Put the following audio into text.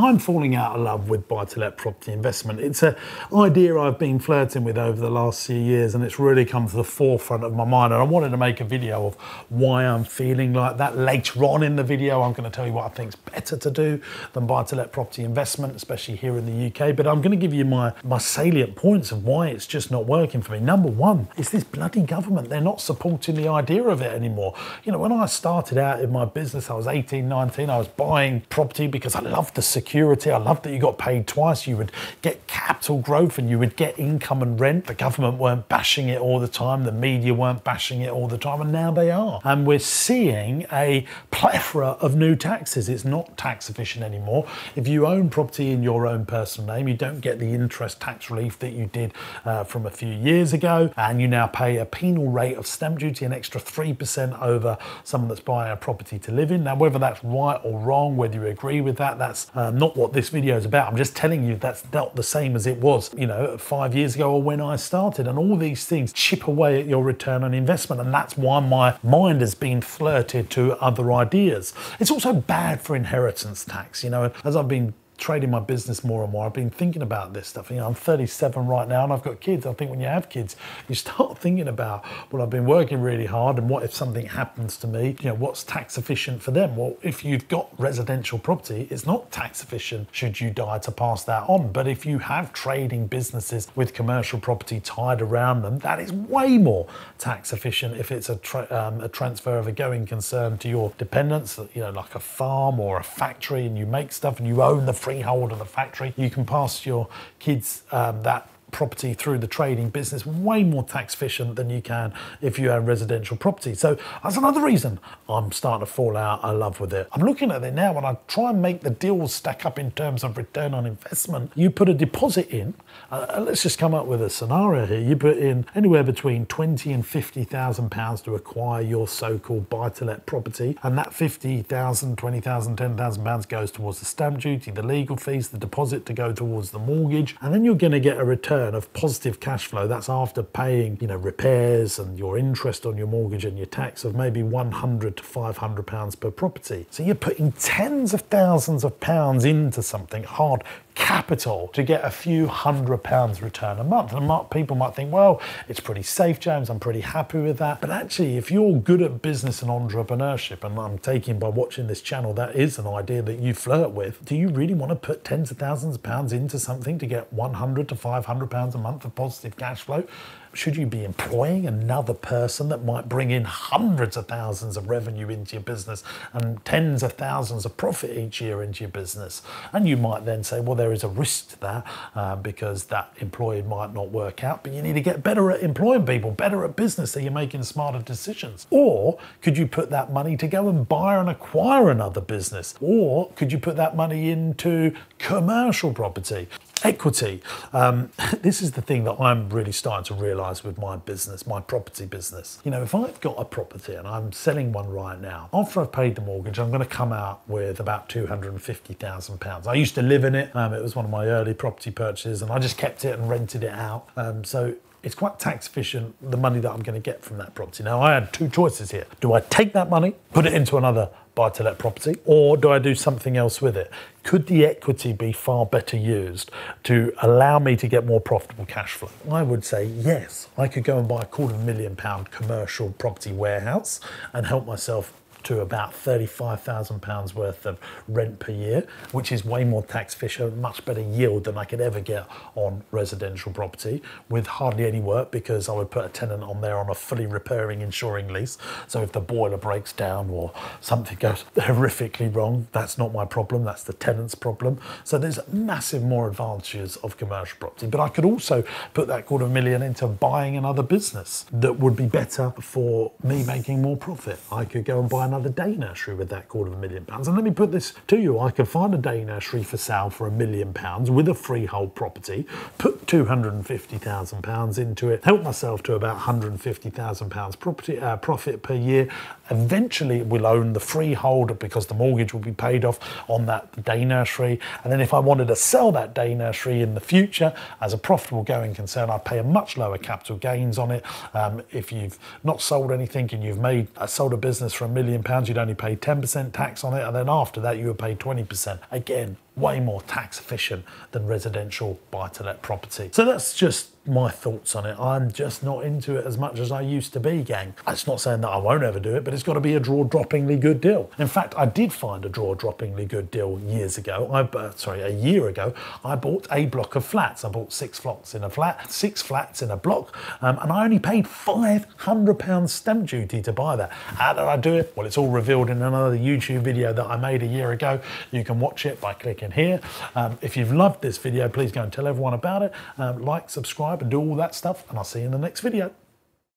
I'm falling out of love with buy to let property investment. It's an idea I've been flirting with over the last few years and it's really come to the forefront of my mind. And I wanted to make a video of why I'm feeling like that. Later on in the video, I'm going to tell you what I think is better to do than buy to let property investment, especially here in the UK. But I'm going to give you my, my salient points of why it's just not working for me. Number one it's this bloody government. They're not supporting the idea of it anymore. You know, when I started out in my business, I was 18, 19, I was buying property because I loved the security. I love that you got paid twice. You would get capital growth and you would get income and rent. The government weren't bashing it all the time. The media weren't bashing it all the time. And now they are. And we're seeing a plethora of new taxes. It's not tax efficient anymore. If you own property in your own personal name, you don't get the interest tax relief that you did uh, from a few years ago. And you now pay a penal rate of stamp duty, an extra 3% over someone that's buying a property to live in. Now, whether that's right or wrong, whether you agree with that, that's uh, not what this video is about. I'm just telling you that's not the same as it was, you know, five years ago or when I started. And all these things chip away at your return on investment. And that's why my mind has been flirted to other ideas. It's also bad for inheritance tax. You know, as I've been trading my business more and more. I've been thinking about this stuff. You know, I'm 37 right now and I've got kids. I think when you have kids, you start thinking about, well, I've been working really hard and what if something happens to me? You know, what's tax efficient for them? Well, if you've got residential property, it's not tax efficient should you die to pass that on. But if you have trading businesses with commercial property tied around them, that is way more tax efficient if it's a, tra- um, a transfer of a going concern to your dependents, you know, like a farm or a factory and you make stuff and you own the freehold of the factory. You can pass your kids um, that property through the trading business way more tax efficient than you can if you have residential property. So that's another reason I'm starting to fall out of love with it. I'm looking at it now and I try and make the deals stack up in terms of return on investment. You put a deposit in. Uh, let's just come up with a scenario here. You put in anywhere between twenty and fifty thousand pounds to acquire your so-called buy-to-let property, and that fifty thousand, twenty thousand, ten thousand pounds goes towards the stamp duty, the legal fees, the deposit to go towards the mortgage, and then you're going to get a return return of positive cash flow, that's after paying, you know, repairs and your interest on your mortgage and your tax of maybe 100 to 500 pounds per property. So you're putting tens of thousands of pounds into something hard capital to get a few hundred pounds return a month. And people might think, well, it's pretty safe, James. I'm pretty happy with that. But actually, if you're good at business and entrepreneurship, and I'm taking by watching this channel, that is an idea that you flirt with. Do you really want to put tens of thousands of pounds into something to get 100 to 500 pounds a month of positive cash flow? Should you be employing another person that might bring in hundreds of thousands of revenue into your business and tens of thousands of profit each year into your business? And you might then say, well, there is a risk to that uh, because that employee might not work out, but you need to get better at employing people, better at business so you're making smarter decisions. Or could you put that money to go and buy and acquire another business? Or could you put that money into commercial property? Equity. Um, this is the thing that I'm really starting to realize with my business, my property business. You know, if I've got a property and I'm selling one right now, after I've paid the mortgage, I'm going to come out with about £250,000. I used to live in it. Um, it was one of my early property purchases and I just kept it and rented it out. Um, so it's quite tax efficient the money that I'm going to get from that property. Now, I had two choices here. Do I take that money, put it into another buy to let property, or do I do something else with it? Could the equity be far better used to allow me to get more profitable cash flow? I would say yes. I could go and buy a quarter of a million pound commercial property warehouse and help myself to about £35,000 worth of rent per year, which is way more tax efficient, much better yield than I could ever get on residential property with hardly any work because I would put a tenant on there on a fully repairing insuring lease. So if the boiler breaks down or something goes horrifically wrong, that's not my problem, that's the tenant's problem. So there's massive more advantages of commercial property. But I could also put that quarter of a million into buying another business that would be better for me making more profit. I could go and buy another day nursery with that quarter of a million pounds. And let me put this to you I could find a day nursery for sale for a million pounds with a freehold property, put £250,000 into it, help myself to about £150,000 property uh, profit per year, eventually we'll own the freehold because the mortgage will be paid off on that day nursery. And then if I wanted to sell that day nursery in the future as a profitable going concern, I'd pay a much lower capital gains on it. Um, if you've not sold anything and you've made uh, sold a business for a million pounds, you'd only pay 10% tax on it. And then after that, you would pay 20%. Again, way more tax efficient than residential buy to let property. So that's just my thoughts on it. I'm just not into it as much as I used to be, gang. That's not saying that I won't ever do it, but it's got to be a draw droppingly good deal. In fact, I did find a draw droppingly good deal years ago. I, uh, sorry, a year ago, I bought a block of flats. I bought six flats in a flat, six flats in a block, um, and I only paid £500 stamp duty to buy that. How did I do it? Well, it's all revealed in another YouTube video that I made a year ago. You can watch it by clicking here. Um, if you've loved this video, please go and tell everyone about it. Um, like, subscribe, and do all that stuff, and I'll see you in the next video.